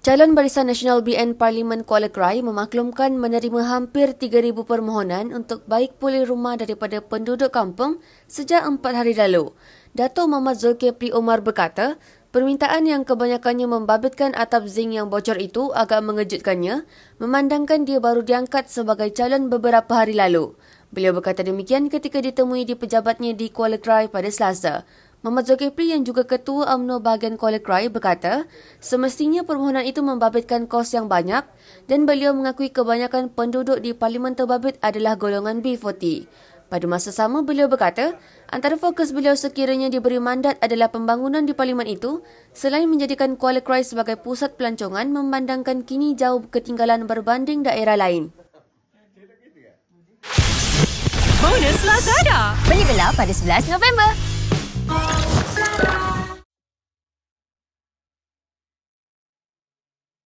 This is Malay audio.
Calon Barisan Nasional BN Parlimen Kuala Krai memaklumkan menerima hampir 3,000 permohonan untuk baik pulih rumah daripada penduduk kampung sejak empat hari lalu. Dato' Muhammad Zulkifli Omar berkata, permintaan yang kebanyakannya membabitkan atap zinc yang bocor itu agak mengejutkannya memandangkan dia baru diangkat sebagai calon beberapa hari lalu. Beliau berkata demikian ketika ditemui di pejabatnya di Kuala Krai pada Selasa. Muhammad Zulkifli yang juga Ketua UMNO bahagian Kuala Krai berkata, semestinya permohonan itu membabitkan kos yang banyak dan beliau mengakui kebanyakan penduduk di Parlimen terbabit adalah golongan B40. Pada masa sama, beliau berkata, antara fokus beliau sekiranya diberi mandat adalah pembangunan di Parlimen itu selain menjadikan Kuala Krai sebagai pusat pelancongan memandangkan kini jauh ketinggalan berbanding daerah lain. Bonus Lazada. Beli gelar pada 11 November. Oh.